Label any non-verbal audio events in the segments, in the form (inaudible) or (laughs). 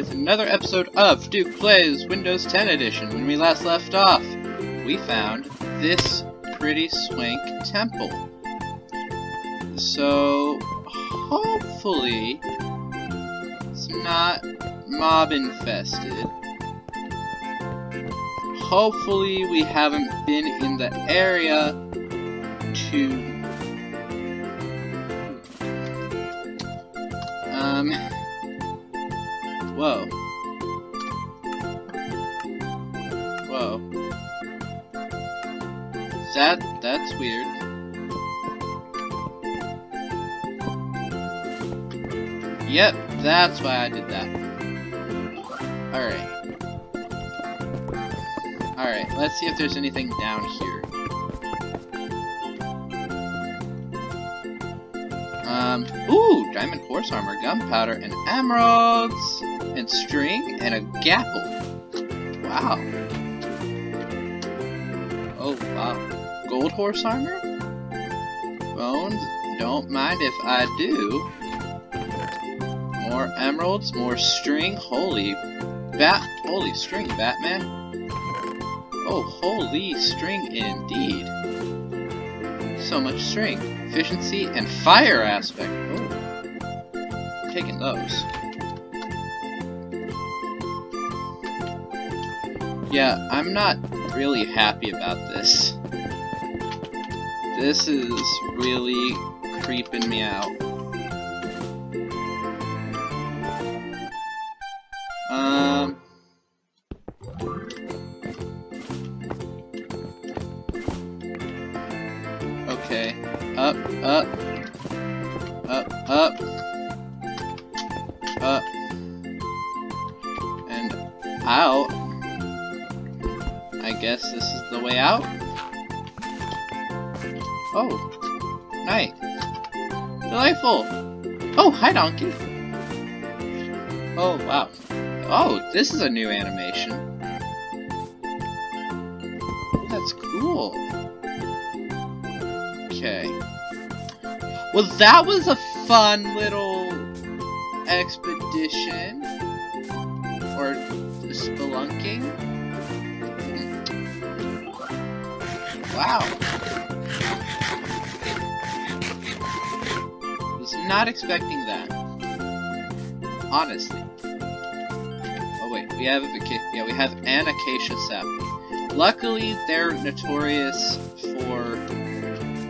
with another episode of Duke Playz Windows 10 Edition. When we last left off, we found this pretty swank temple. So, hopefully, it's not mob infested. Hopefully, we haven't been in the area to Whoa. Whoa. That that's weird. Yep, that's why I did that. Alright. Alright, let's see if there's anything down here. Um, ooh, diamond horse armor, gunpowder, and emeralds, and string, and a gapple. Wow. Oh, wow. Gold horse armor? Bones, don't mind if I do. More emeralds, more string, holy bat, holy string, Batman. Oh, holy string indeed. So much string efficiency, and fire aspect. Taking those. Yeah, I'm not really happy about this. This is really creeping me out. Oh, night. Delightful. Oh, hi, Donkey. Oh, wow. Oh, this is a new animation. That's cool. Okay. Well, that was a fun little expedition. Or spelunking. Hmm. Wow. Was not expecting that. Honestly. Oh wait, we have a yeah, we have an acacia sapling. Luckily, they're notorious for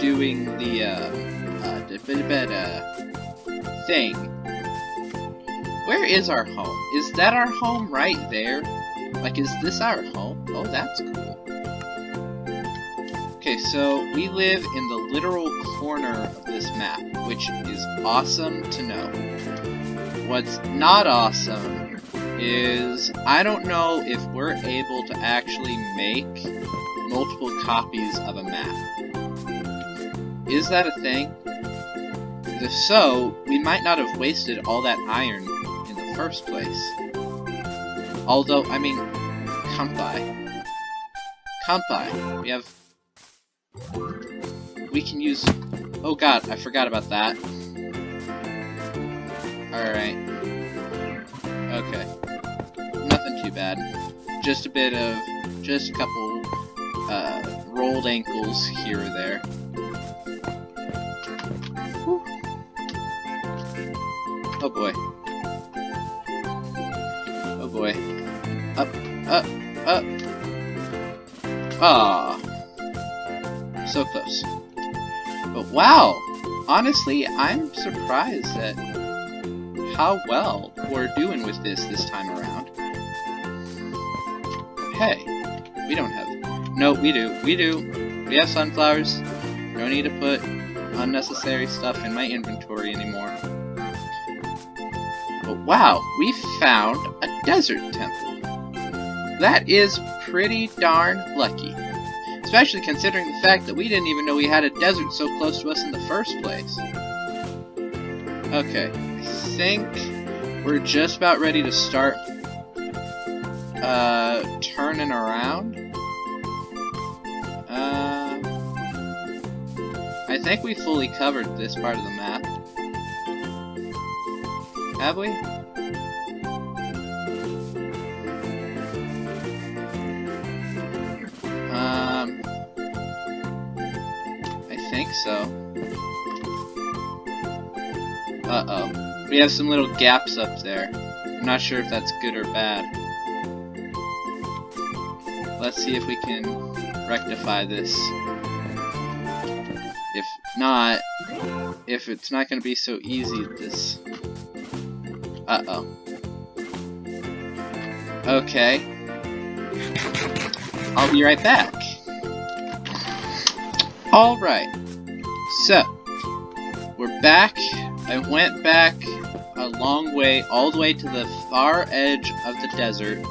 doing the uh, uh, uh, thing. Where is our home? Is that our home right there? Like, is this our home? Oh, that's cool. Okay, so we live in the literal corner of this map, which is awesome to know. What's not awesome is I don't know if we're able to actually make multiple copies of a map. Is that a thing? If so, we might not have wasted all that iron in the first place. Although, I mean, Kampai. Kampai. We have... We can use... Oh god, I forgot about that. Alright. Okay. Nothing too bad. Just a bit of... Just a couple, uh, rolled ankles here or there. Oh boy. Oh boy. Up, up, up. Ah. So close. But wow! Honestly, I'm surprised at how well we're doing with this this time around. Hey, we don't have... No, we do. We do. We have sunflowers. No need to put unnecessary stuff in my inventory anymore. But wow, we found a desert temple. That is pretty darn lucky. Especially considering the fact that we didn't even know we had a desert so close to us in the first place. Okay, I think we're just about ready to start uh, turning around. Uh, I think we fully covered this part of the map. Have we? So. Uh-oh. We have some little gaps up there. I'm not sure if that's good or bad. Let's see if we can rectify this. If not, if it's not going to be so easy, this... Uh-oh. Okay. I'll be right back. Alright. So, we're back. I went back a long way, all the way to the far edge of the desert,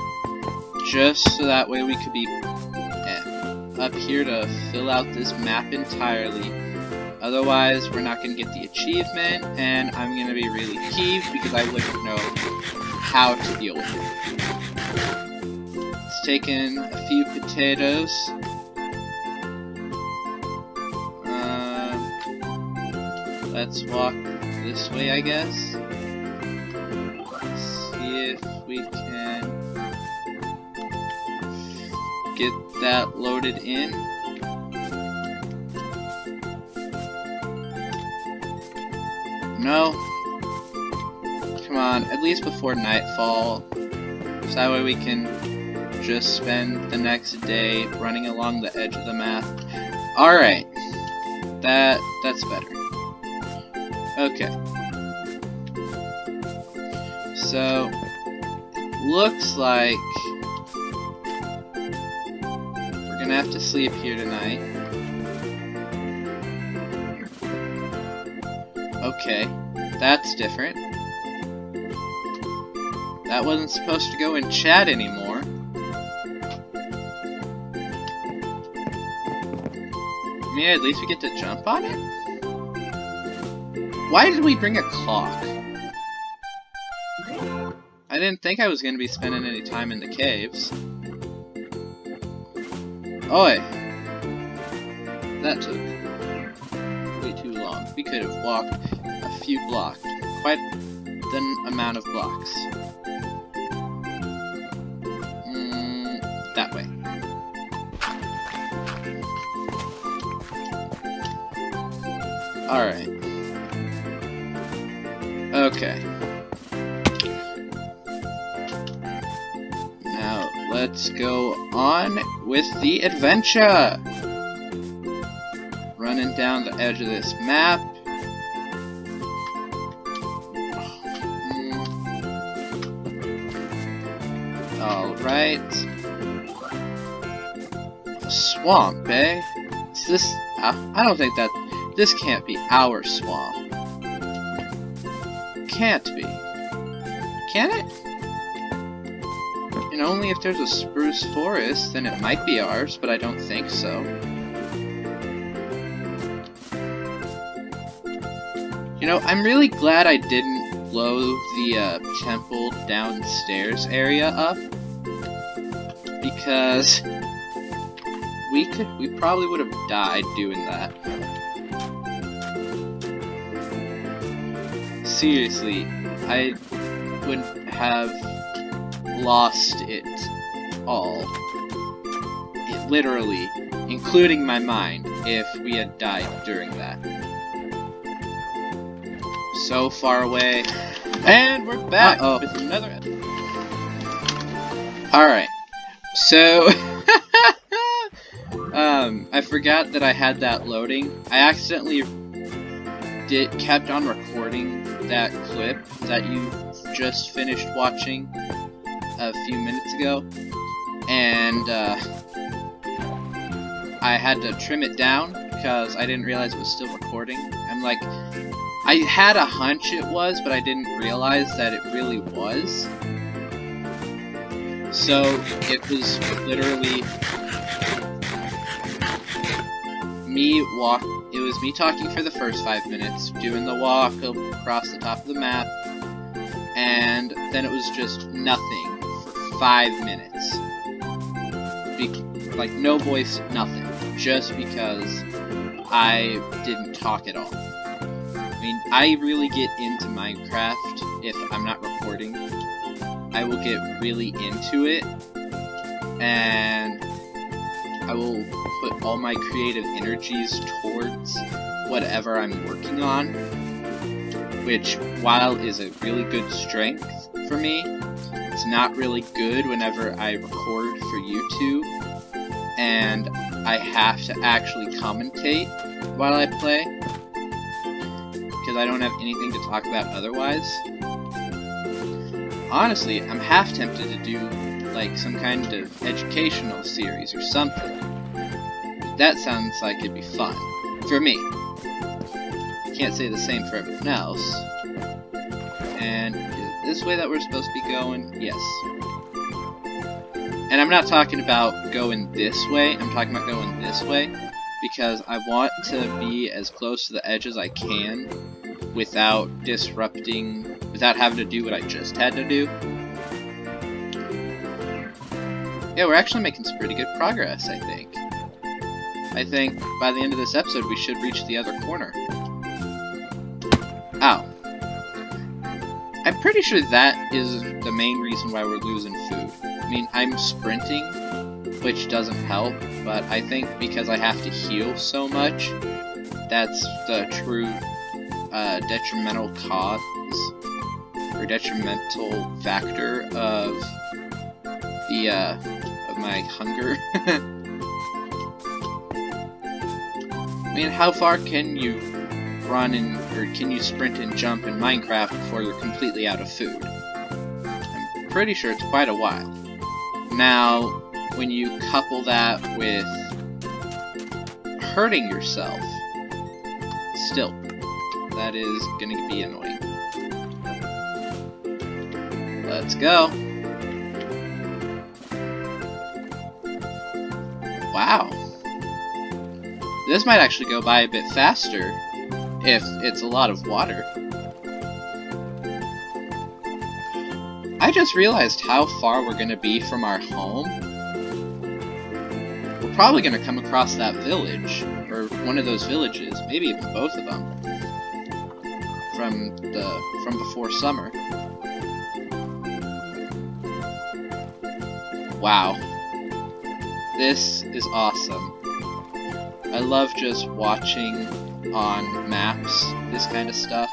just so that way we could be up here to fill out this map entirely. Otherwise, we're not going to get the achievement, and I'm going to be really peeved because I wouldn't know how to deal with it. It's taken a few potatoes. Let's walk this way, I guess. See if we can get that loaded in. No. Come on, at least before nightfall. So that way we can just spend the next day running along the edge of the map. Alright. That, that's better. Okay. So, looks like we're gonna have to sleep here tonight. Okay, that's different. That wasn't supposed to go in chat anymore. Yeah, at least we get to jump on it? Why did we bring a clock? I didn't think I was going to be spending any time in the caves. Oi! That took way too long. We could have walked a few blocks. Quite the amount of blocks. Mm, that way. Alright. Okay. Now, let's go on with the adventure! Running down the edge of this map. Alright. Swamp, eh? Is this... I don't think that... This can't be our swamp. Can't be. Can it? And only if there's a spruce forest, then it might be ours, but I don't think so. You know, I'm really glad I didn't blow the uh, temple downstairs area up. Because we could we probably would have died doing that. Seriously, I would have lost it all. It, literally, including my mind, if we had died during that. So far away. And we're back Uh-oh. with another Alright. So (laughs) Um, I forgot that I had that loading. I accidentally did kept on recording that clip that you just finished watching a few minutes ago, and uh, I had to trim it down because I didn't realize it was still recording. I'm like, I had a hunch it was, but I didn't realize that it really was. So it was literally me walk. It was me talking for the first five minutes, doing the walk across the top of the map, and then it was just nothing for five minutes. Be like no voice, nothing, just because I didn't talk at all. I mean, I really get into Minecraft if I'm not recording. I will get really into it, and I will put all my creative energies towards whatever I'm working on, which, while is a really good strength for me, it's not really good whenever I record for YouTube, and I have to actually commentate while I play, because I don't have anything to talk about otherwise. Honestly, I'm half tempted to do like some kind of educational series or something. That sounds like it'd be fun. For me. Can't say the same for everyone else. And this way that we're supposed to be going? Yes. And I'm not talking about going this way, I'm talking about going this way, because I want to be as close to the edge as I can without disrupting, without having to do what I just had to do. Yeah, we're actually making some pretty good progress, I think. I think by the end of this episode we should reach the other corner. Ow. I'm pretty sure that is the main reason why we're losing food. I mean, I'm sprinting, which doesn't help, but I think because I have to heal so much, that's the true uh, detrimental cause, or detrimental factor of the, uh, my hunger. (laughs) I mean, how far can you run and, or can you sprint and jump in Minecraft before you're completely out of food? I'm pretty sure it's quite a while. Now, when you couple that with hurting yourself, still, that is gonna be annoying. Let's go. Wow. This might actually go by a bit faster if it's a lot of water. I just realized how far we're going to be from our home. We're probably going to come across that village, or one of those villages, maybe even both of them, from the from before summer. Wow. This is awesome. I love just watching on maps this kind of stuff.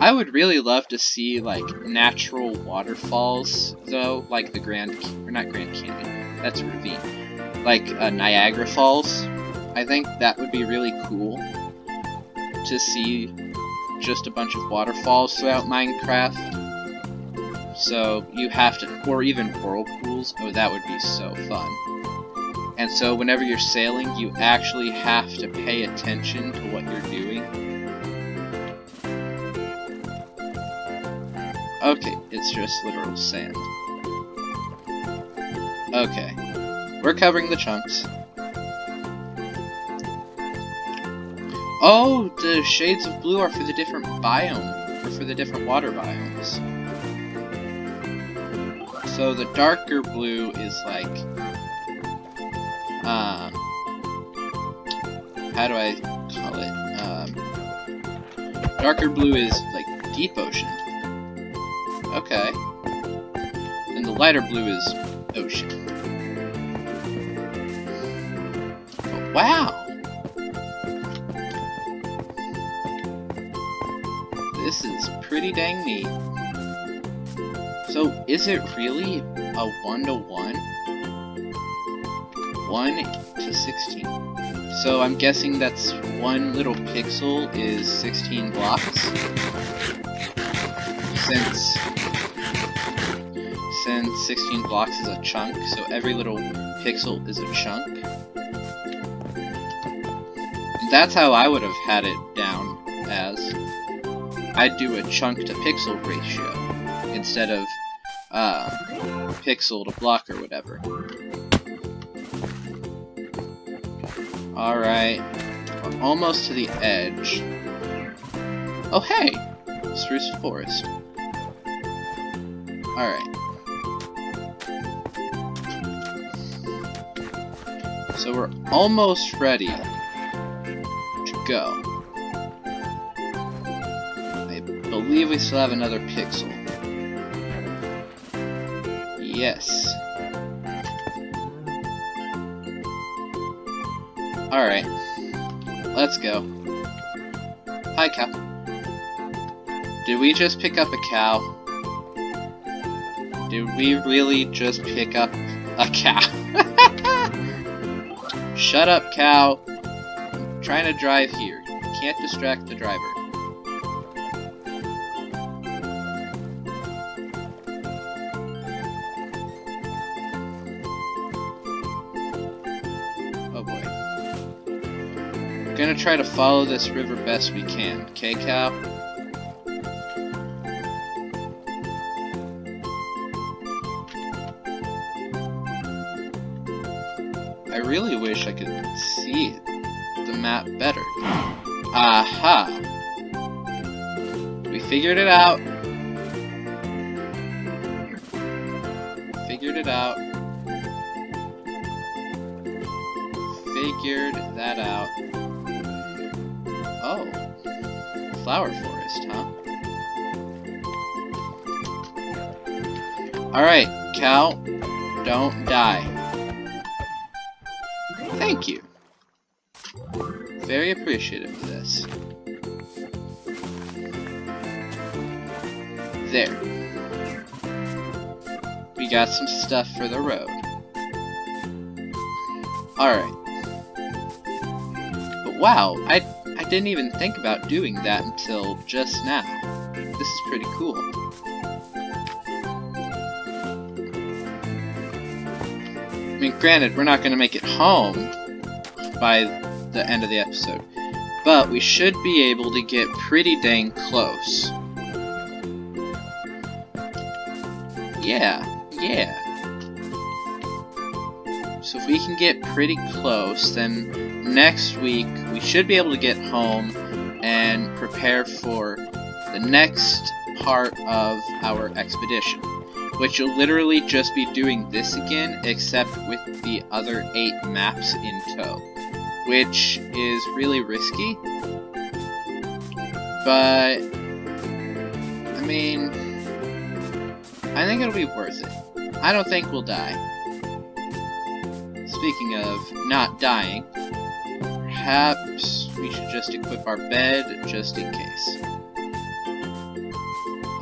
I would really love to see like natural waterfalls though, like the Grand or not Grand Canyon, that's a ravine. Like uh, Niagara Falls. I think that would be really cool to see just a bunch of waterfalls throughout Minecraft. So you have to, or even whirlpools. Oh, that would be so fun. And so whenever you're sailing, you actually have to pay attention to what you're doing. Okay, it's just literal sand. Okay. We're covering the chunks. Oh, the shades of blue are for the different biome, or for the different water biomes. So the darker blue is like um, how do I call it? Um, darker blue is like deep ocean. Okay. And the lighter blue is ocean. Wow! This is pretty dang neat. So, is it really a one-to-one? -one? to 16. So I'm guessing that's one little pixel is 16 blocks. Since since 16 blocks is a chunk, so every little pixel is a chunk. That's how I would have had it down as. I'd do a chunk to pixel ratio instead of uh, pixel to block or whatever. Alright. We're almost to the edge. Oh, hey! Spruce Forest. Alright. So we're almost ready to go. I believe we still have another pixel. Alright. Let's go. Hi, cow. Did we just pick up a cow? Did we really just pick up a cow? (laughs) Shut up, cow. I'm trying to drive here. Can't distract the driver. Gonna try to follow this river best we can, okay, cow? I really wish I could see the map better. Aha! We figured it out. Figured it out. Figured that out. Flower forest, huh? Alright, cow. Don't die. Thank you. Very appreciative of this. There. We got some stuff for the road. Alright. But wow, I, I didn't even think about doing that until just now. This is pretty cool. I mean, granted, we're not going to make it home by the end of the episode, but we should be able to get pretty dang close. Yeah, yeah. So if we can get pretty close, then next week we should be able to get home and prepare for the next part of our expedition which will literally just be doing this again, except with the other eight maps in tow, which is really risky, but, I mean, I think it'll be worth it. I don't think we'll die. Speaking of not dying, perhaps we should just equip our bed just in case.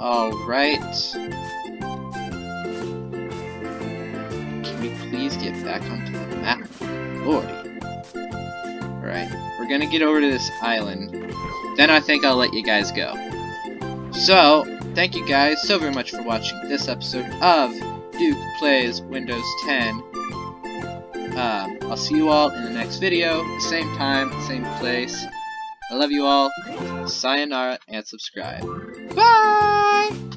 Alright. Can we please get back onto the map? Lordy. Alright, we're gonna get over to this island. Then I think I'll let you guys go. So, thank you guys so very much for watching this episode of Duke Playz Windows 10. Um, I'll see you all in the next video, same time, same place. I love you all. Sayonara and subscribe. Bye!